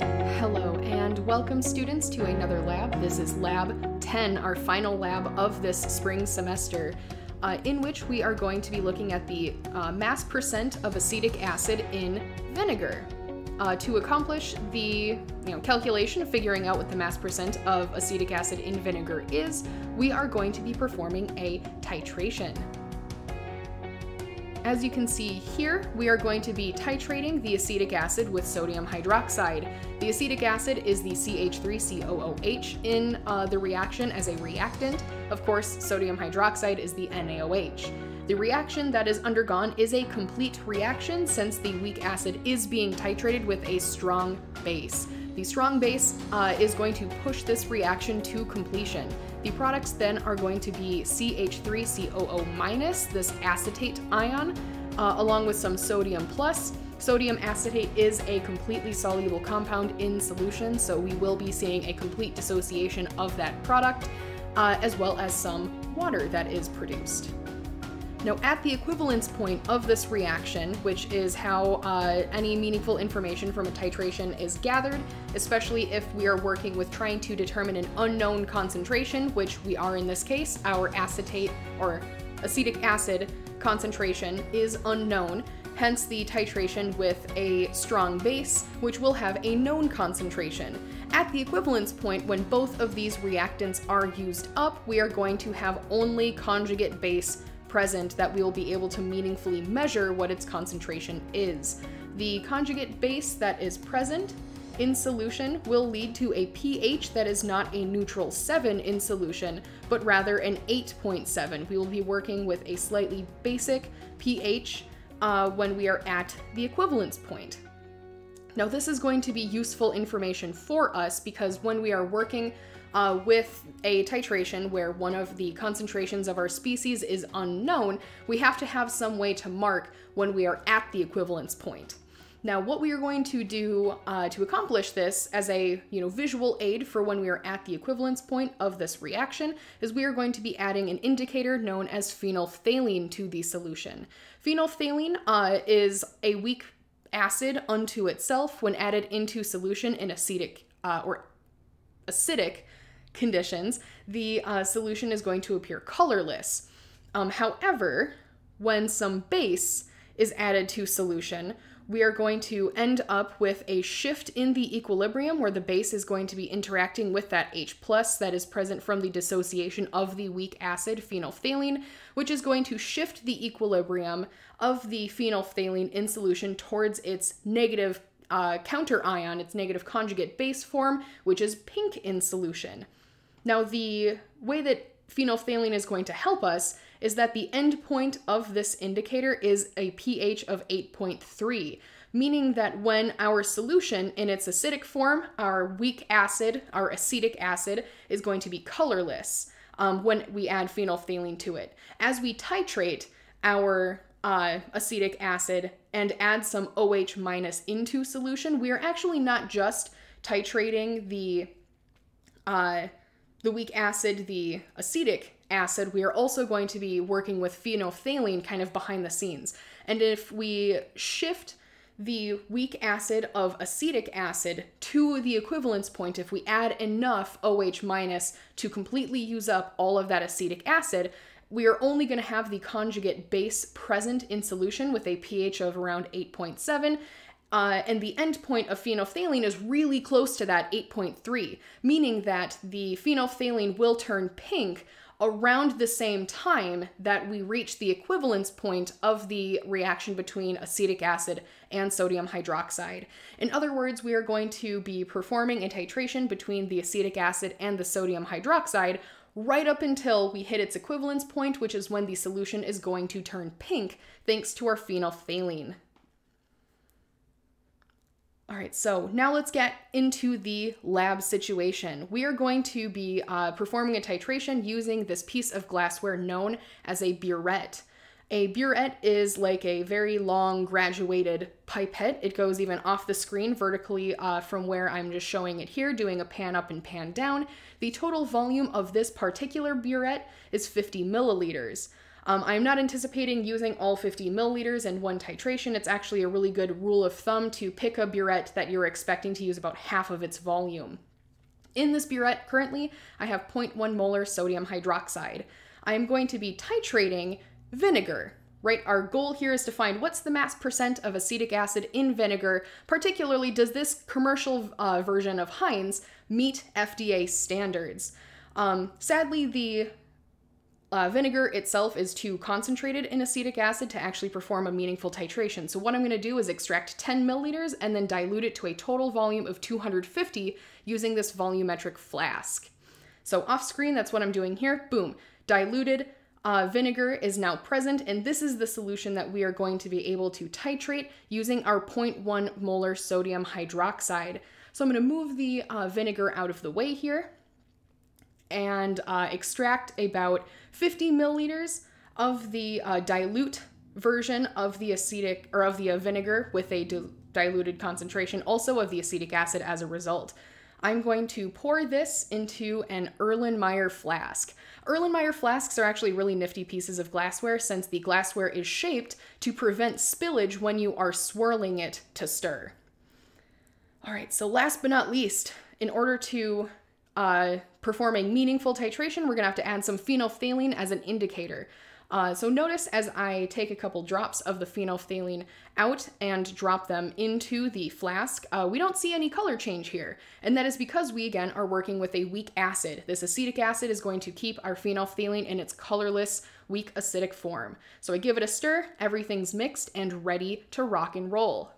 Hello and welcome students to another lab. This is lab 10, our final lab of this spring semester, uh, in which we are going to be looking at the uh, mass percent of acetic acid in vinegar. Uh, to accomplish the you know, calculation of figuring out what the mass percent of acetic acid in vinegar is, we are going to be performing a titration. As you can see here, we are going to be titrating the acetic acid with sodium hydroxide. The acetic acid is the CH3COOH in uh, the reaction as a reactant. Of course, sodium hydroxide is the NaOH. The reaction that is undergone is a complete reaction since the weak acid is being titrated with a strong base. The strong base uh, is going to push this reaction to completion. The products then are going to be CH3COO-, minus, this acetate ion, uh, along with some sodium plus. Sodium acetate is a completely soluble compound in solution, so we will be seeing a complete dissociation of that product, uh, as well as some water that is produced. Now, at the equivalence point of this reaction, which is how uh, any meaningful information from a titration is gathered, especially if we are working with trying to determine an unknown concentration, which we are in this case, our acetate or acetic acid concentration is unknown, hence the titration with a strong base, which will have a known concentration. At the equivalence point, when both of these reactants are used up, we are going to have only conjugate base present that we will be able to meaningfully measure what its concentration is. The conjugate base that is present in solution will lead to a pH that is not a neutral 7 in solution, but rather an 8.7. We will be working with a slightly basic pH uh, when we are at the equivalence point. Now this is going to be useful information for us because when we are working uh, with a titration where one of the concentrations of our species is unknown, we have to have some way to mark when we are at the equivalence point. Now, what we are going to do uh, to accomplish this as a you know visual aid for when we are at the equivalence point of this reaction is we are going to be adding an indicator known as phenolphthalein to the solution. Phenolphthalein uh, is a weak acid unto itself when added into solution in acetic uh, or acidic conditions, the uh, solution is going to appear colorless. Um, however, when some base is added to solution, we are going to end up with a shift in the equilibrium where the base is going to be interacting with that H plus that is present from the dissociation of the weak acid phenolphthalein, which is going to shift the equilibrium of the phenolphthalein in solution towards its negative uh, counter ion, its negative conjugate base form, which is pink in solution. Now, the way that phenolphthalein is going to help us is that the end point of this indicator is a pH of 8.3, meaning that when our solution in its acidic form, our weak acid, our acetic acid, is going to be colorless um, when we add phenolphthalein to it. As we titrate our uh, acetic acid and add some OH minus into solution, we are actually not just titrating the uh, the weak acid, the acetic acid, we are also going to be working with phenolphthalein kind of behind the scenes. And if we shift the weak acid of acetic acid to the equivalence point, if we add enough OH minus to completely use up all of that acetic acid, we are only going to have the conjugate base present in solution with a pH of around 8.7 uh, and the endpoint of phenolphthalein is really close to that 8.3, meaning that the phenolphthalein will turn pink around the same time that we reach the equivalence point of the reaction between acetic acid and sodium hydroxide. In other words, we are going to be performing a titration between the acetic acid and the sodium hydroxide right up until we hit its equivalence point, which is when the solution is going to turn pink thanks to our phenolphthalein. All right, so now let's get into the lab situation. We are going to be uh, performing a titration using this piece of glassware known as a burette. A burette is like a very long graduated pipette. It goes even off the screen vertically uh, from where I'm just showing it here, doing a pan up and pan down. The total volume of this particular burette is 50 milliliters. Um, I'm not anticipating using all 50 milliliters in one titration. It's actually a really good rule of thumb to pick a burette that you're expecting to use about half of its volume. In this burette currently, I have 0.1 molar sodium hydroxide. I'm going to be titrating vinegar, right? Our goal here is to find what's the mass percent of acetic acid in vinegar. Particularly, does this commercial uh, version of Heinz meet FDA standards? Um, sadly, the uh, vinegar itself is too concentrated in acetic acid to actually perform a meaningful titration. So what I'm going to do is extract 10 milliliters and then dilute it to a total volume of 250 using this volumetric flask. So off screen, that's what I'm doing here. Boom, diluted uh, vinegar is now present, and this is the solution that we are going to be able to titrate using our 0.1 molar sodium hydroxide. So I'm going to move the uh, vinegar out of the way here and uh, extract about 50 milliliters of the uh, dilute version of the acetic or of the uh, vinegar with a di diluted concentration also of the acetic acid as a result. I'm going to pour this into an Erlenmeyer flask. Erlenmeyer flasks are actually really nifty pieces of glassware since the glassware is shaped to prevent spillage when you are swirling it to stir. All right, so last but not least, in order to uh, performing meaningful titration, we're gonna have to add some phenolphthalein as an indicator. Uh, so notice as I take a couple drops of the phenolphthalein out and drop them into the flask, uh, we don't see any color change here. And that is because we, again, are working with a weak acid. This acetic acid is going to keep our phenolphthalein in its colorless, weak acidic form. So I give it a stir, everything's mixed and ready to rock and roll.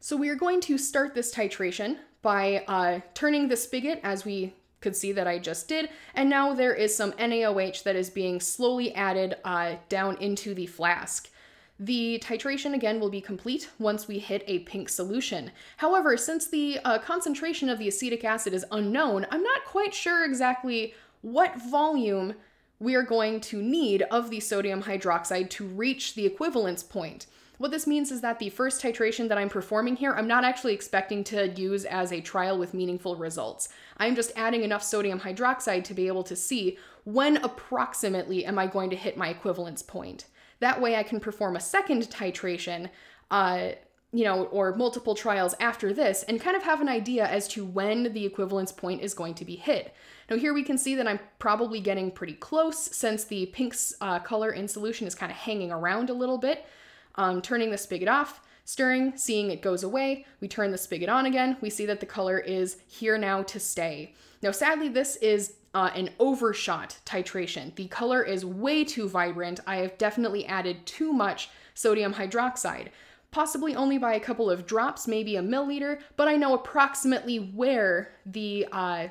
So we are going to start this titration by uh, turning the spigot as we could see that I just did. And now there is some NaOH that is being slowly added uh, down into the flask. The titration again will be complete once we hit a pink solution. However, since the uh, concentration of the acetic acid is unknown, I'm not quite sure exactly what volume we are going to need of the sodium hydroxide to reach the equivalence point. What this means is that the first titration that I'm performing here, I'm not actually expecting to use as a trial with meaningful results. I'm just adding enough sodium hydroxide to be able to see when approximately am I going to hit my equivalence point. That way I can perform a second titration, uh, you know, or multiple trials after this and kind of have an idea as to when the equivalence point is going to be hit. Now here we can see that I'm probably getting pretty close since the pink uh, color in solution is kind of hanging around a little bit um, turning the spigot off, stirring, seeing it goes away. We turn the spigot on again. We see that the color is here now to stay. Now, sadly, this is uh, an overshot titration. The color is way too vibrant. I have definitely added too much sodium hydroxide, possibly only by a couple of drops, maybe a milliliter, but I know approximately where the uh,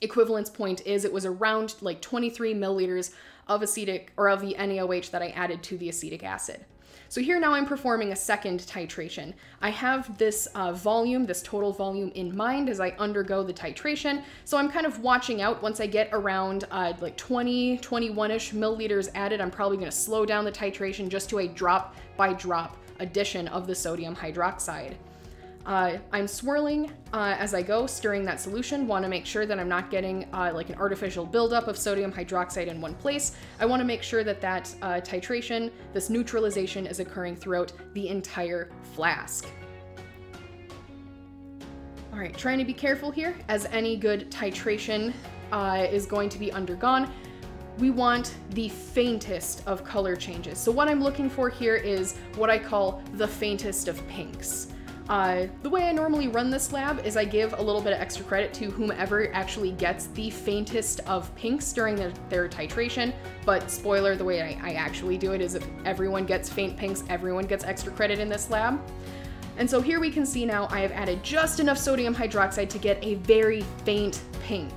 equivalence point is. It was around like 23 milliliters of acetic or of the NaOH that I added to the acetic acid. So here now I'm performing a second titration. I have this uh, volume, this total volume in mind as I undergo the titration. So I'm kind of watching out once I get around uh, like 20, 21-ish milliliters added, I'm probably gonna slow down the titration just to a drop by drop addition of the sodium hydroxide. Uh, I'm swirling uh, as I go, stirring that solution. Want to make sure that I'm not getting uh, like an artificial buildup of sodium hydroxide in one place. I want to make sure that that uh, titration, this neutralization is occurring throughout the entire flask. All right, trying to be careful here as any good titration uh, is going to be undergone we want the faintest of color changes. So what I'm looking for here is what I call the faintest of pinks. Uh, the way I normally run this lab is I give a little bit of extra credit to whomever actually gets the faintest of pinks during their, their titration, but spoiler, the way I, I actually do it is if everyone gets faint pinks, everyone gets extra credit in this lab. And so here we can see now I have added just enough sodium hydroxide to get a very faint pink.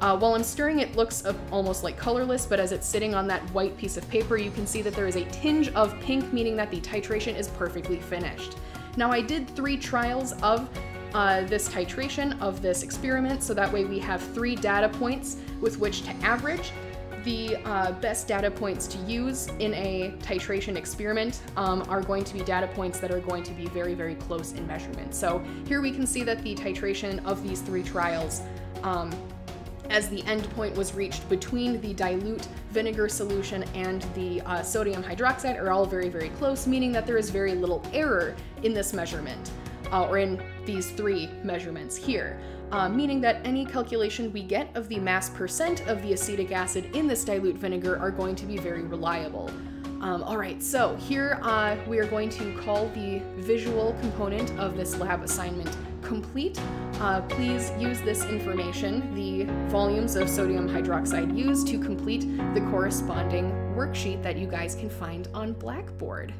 Uh, while I'm stirring, it looks almost like colorless, but as it's sitting on that white piece of paper, you can see that there is a tinge of pink, meaning that the titration is perfectly finished. Now I did three trials of uh, this titration of this experiment, so that way we have three data points with which to average. The uh, best data points to use in a titration experiment um, are going to be data points that are going to be very, very close in measurement. So here we can see that the titration of these three trials um, as the endpoint was reached between the dilute vinegar solution and the uh, sodium hydroxide are all very, very close, meaning that there is very little error in this measurement, uh, or in these three measurements here. Uh, meaning that any calculation we get of the mass percent of the acetic acid in this dilute vinegar are going to be very reliable. Um, all right, so here uh, we are going to call the visual component of this lab assignment complete. Uh, please use this information, the volumes of sodium hydroxide used, to complete the corresponding worksheet that you guys can find on Blackboard.